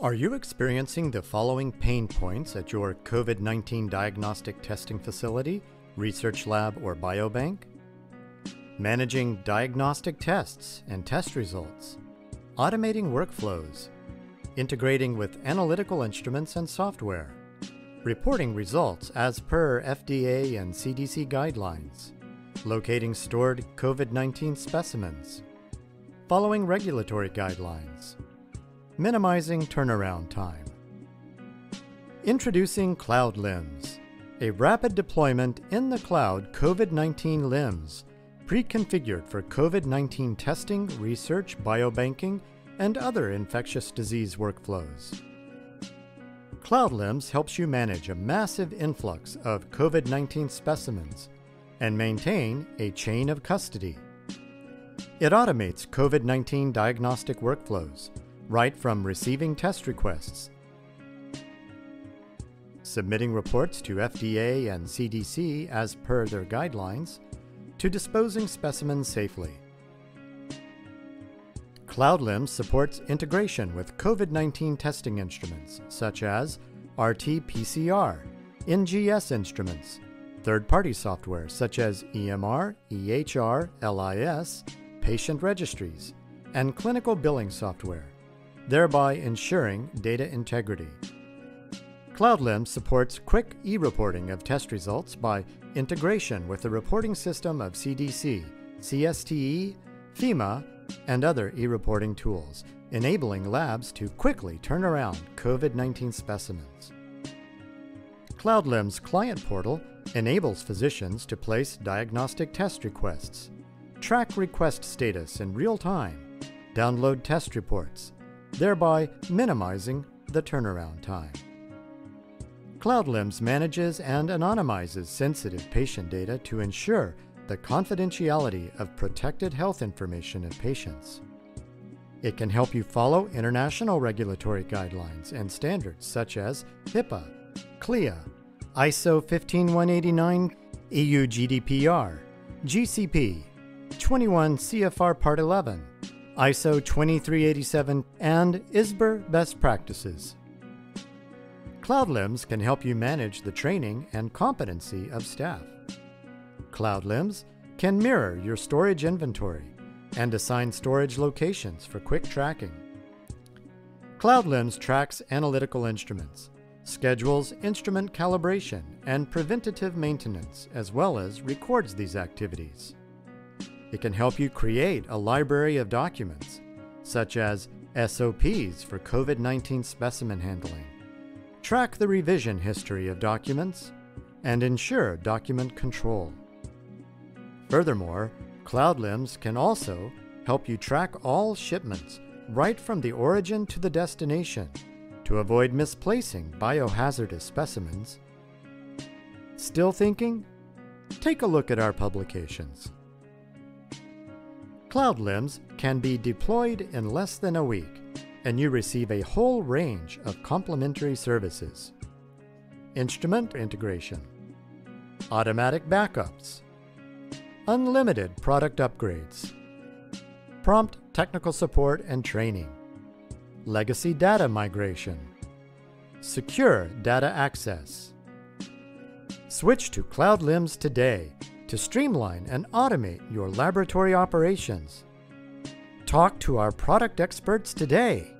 Are you experiencing the following pain points at your COVID 19 diagnostic testing facility, research lab, or biobank? Managing diagnostic tests and test results, automating workflows, integrating with analytical instruments and software, reporting results as per FDA and CDC guidelines, locating stored COVID 19 specimens, following regulatory guidelines, minimizing turnaround time. Introducing Cloud LIMS, a rapid deployment in the cloud COVID 19 LIMS, pre configured for COVID 19 testing, research, biobanking, and other infectious disease workflows. Cloud LIMS helps you manage a massive influx of COVID 19 specimens and maintain a chain of custody. It automates COVID 19 diagnostic workflows right from receiving test requests, submitting reports to FDA and CDC as per their guidelines, to disposing specimens safely. CloudLIMS supports integration with COVID 19 testing instruments such as RT PCR, NGS instruments, third party software such as EMR, EHR, LIS, patient registries, and clinical billing software thereby ensuring data integrity. CloudLIMS supports quick e-reporting of test results by integration with the reporting system of CDC, CSTE, FEMA, and other e-reporting tools, enabling labs to quickly turn around COVID-19 specimens. CloudLIMS Client Portal enables physicians to place diagnostic test requests, track request status in real time, download test reports, thereby minimizing the turnaround time. CloudLIMS manages and anonymizes sensitive patient data to ensure the confidentiality of protected health information of patients. It can help you follow international regulatory guidelines and standards such as HIPAA, CLIA, ISO 15189, EU GDPR, GCP, 21 CFR Part 11, ISO 2387, and ISBER best practices. CloudLIMS can help you manage the training and competency of staff. CloudLIMS can mirror your storage inventory and assign storage locations for quick tracking. CloudLIMS tracks analytical instruments, schedules instrument calibration and preventative maintenance, as well as records these activities. It can help you create a library of documents, such as SOPs for COVID 19 specimen handling, track the revision history of documents, and ensure document control. Furthermore, CloudLIMS can also help you track all shipments right from the origin to the destination to avoid misplacing biohazardous specimens. Still thinking? Take a look at our publications. CloudLIMS can be deployed in less than a week, and you receive a whole range of complementary services. Instrument integration, automatic backups, unlimited product upgrades, prompt technical support and training, legacy data migration, secure data access. Switch to CloudLIMS today to streamline and automate your laboratory operations. Talk to our product experts today